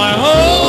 my home.